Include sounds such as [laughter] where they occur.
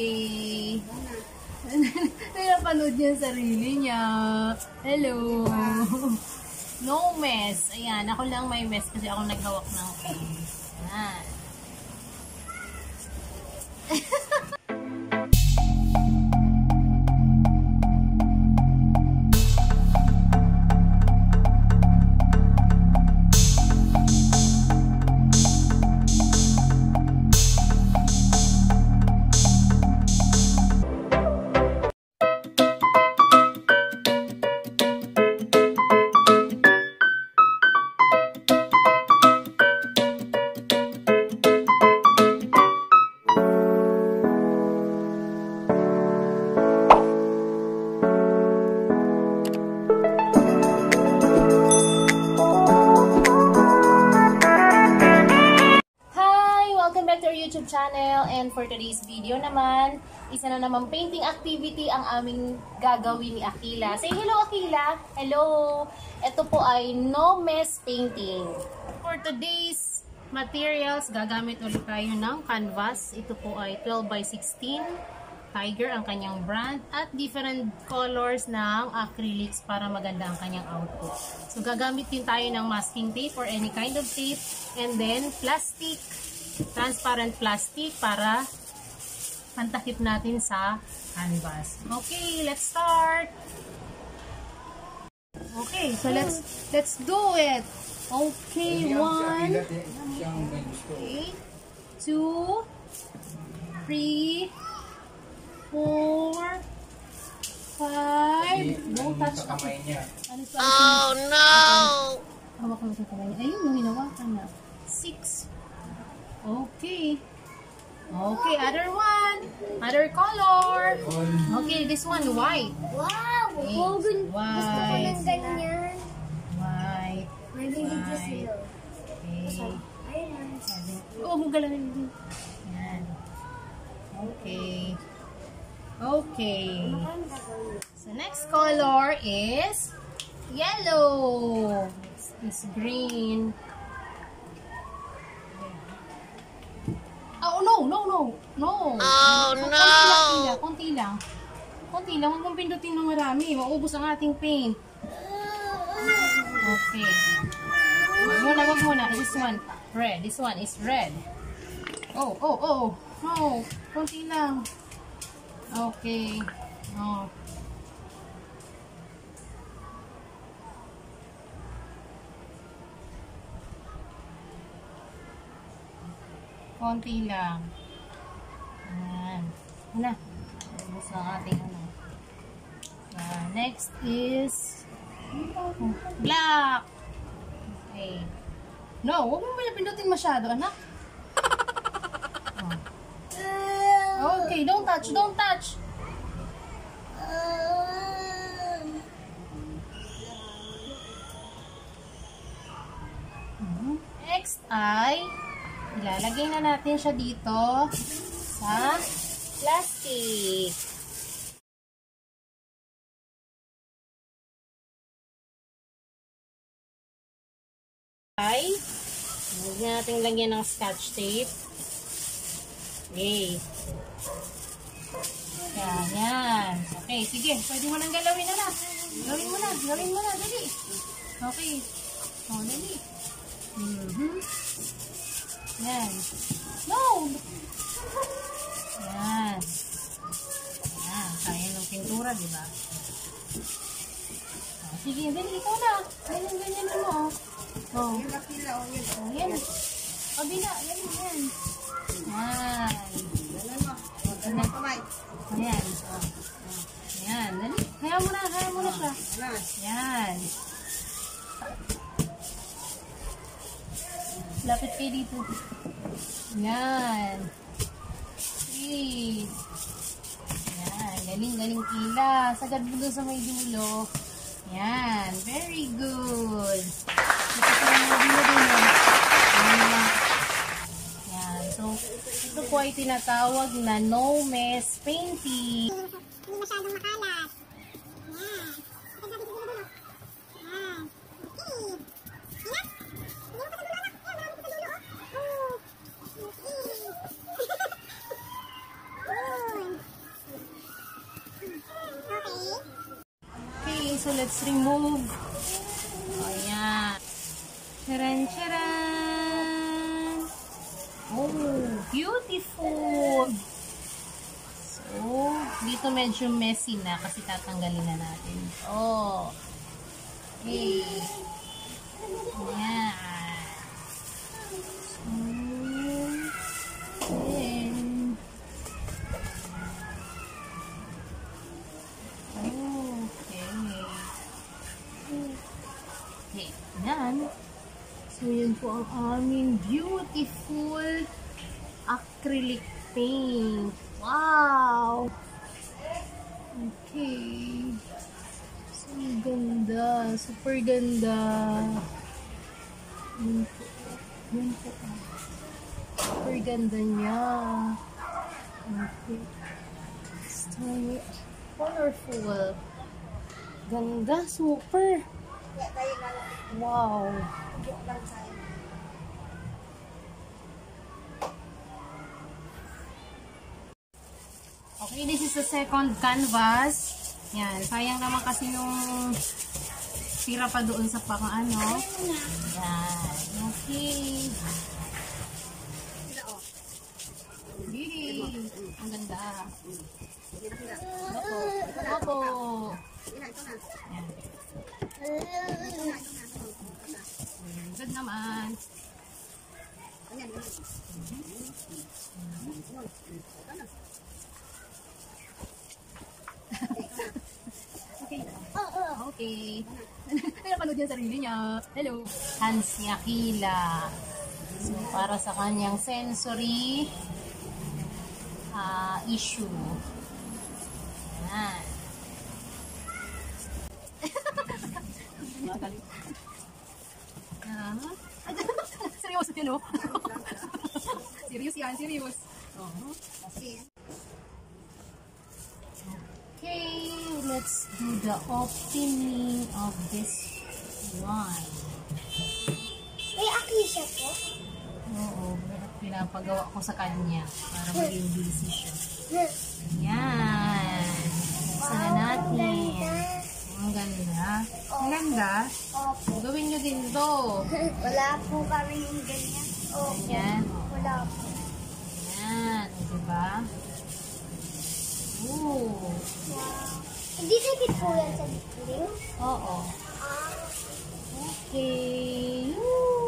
Okay. [laughs] Pinapanood niya sarili niya. Hello. No mess. Ayan, ako lang may mess kasi ako naghawak ng phone. Ayan. [laughs] for today's video naman, isa na naman painting activity ang aming gagawin ni Akila. Say hello Akila! Hello! Ito po ay no mess painting. For today's materials, gagamit ulit tayo ng canvas. Ito po ay 12 by 16 Tiger ang kanyang brand at different colors ng acrylics para maganda ang kanyang output. So gagamit din tayo ng masking tape or any kind of tape and then plastic, transparent plastic para pantakip natin sa canvas. Okay, let's start! Okay, so let's let's do it. Okay, one, okay, two, three, four, five. Don't touch niya. Ano Oh no! Hawak mo sa kamay niya. Ayun, yung hinawakan na. Six. Okay. Okay, other one. Other color. Okay, this one, white. Wow! Eight. Pogun. Gusto ko White. ng ganyan. White. White. sila. Okay. Ayun. Seven. Oh, hugalan din. Yan. Okay. Okay. So, next color is yellow. Is green. Oh, no, no, no. Oh, no. Konti lang, konti lang. Konti lang. Huwag mong pindutin ng marami. Maubos ang ating paint. Okay. Wag muna, wag muna. This one, red. This one is red. Oh, oh, oh. Oh, konti lang. Okay. Oh. Konti lang. Una. Ubus ang ating ano. Ah, next is black. Okay. No, huwag mo pala pindutin masyado, anak. Oh. [laughs] Okay, don't touch, don't touch. Next ay ilalagay na natin siya dito sa plastic. Ay, huwag natin lagyan ng scotch tape. Okay. Yan. Okay, sige. Pwede mo nang galawin na na. Gawin mo na. Gawin mo na. Dali. Okay. O, oh, dali. Mm-hmm. Yan. No! Yan. Pintura, di ba? O, sige, dali. Ikaw na. Ganyan, ganyan mo. O. Oh. Oh, yan. Kabila. Yan, yan. Yan. Ayan. Oh. Oh. Ayan. Dali. Kaya mo na. Kaya mo na siya. Ayan. Lapit kayo dito. Ayan. Please. Galing, galing kila. Sagad mo sa may dulo. Ayan. Very good. Ayan. So, ito po ay tinatawag na no mess painting. Hindi masyadong makalat. Yan. Ito dito dito dito. Yan. Okay. Ayan. Hindi mo pa sa dulo anak. Ayan, marami pa sa dulo. Oh. Okay. Yun. So let's remove. Ayan. Charan, charan! Oh, beautiful! So, dito medyo messy na kasi tatanggalin na natin. Oh. Okay. Ayan. So, then, okay. Okay, yan. So, yun po ang aming beautiful acrylic paint. Wow! Okay. So, ganda. Super ganda. Yun po. Yun po. Super ganda niya. Okay. So, colorful. Ganda. Super. Wow. Okay, this is the second canvas. Yan, sayang naman kasi yung tira pa doon sa pang ano. Yan, okay. Didi, ang ganda. Opo. Yan. Good naman. Okay. Okay. [laughs] Kaya panood niya sarili niya. Hello. Hands ni Akila. So, para sa kanyang sensory ah, issue. Yan. Ah. [laughs] Seryoso yun, [laughs] oh. serious yan, serious. Oh. Okay, let's do the opening of this one. May akisya po. Oo, pinapagawa ko sa kanya para maging busy siya. Yan. Sana natin. Ang ganda. Ang ganda. Opo. Gawin nyo din to. [laughs] Wala po kami yung ganyan. Opo. Wala po. Yan. Diba? Ooh. Wow. Hindi sakit po yan sa dibdib? Oo. Ah, okay. Woo!